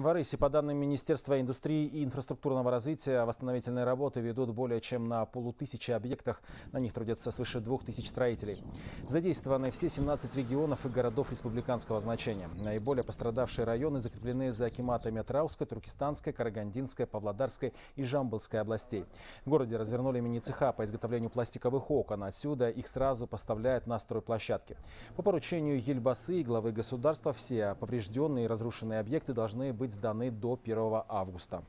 В Арысе, по данным Министерства индустрии и инфраструктурного развития, восстановительные работы ведут более чем на полутысячи объектах. На них трудятся свыше двух тысяч строителей. Задействованы все 17 регионов и городов республиканского значения. Наиболее пострадавшие районы закреплены за акиматами Трауской, Туркестанской, Карагандинской, Павлодарской и Жамбылской областей. В городе развернули мини-цеха по изготовлению пластиковых окон. Отсюда их сразу поставляют на стройплощадки. По поручению Ельбасы и главы государства все поврежденные и разрушенные объекты должны быть быть сданы до 1 августа.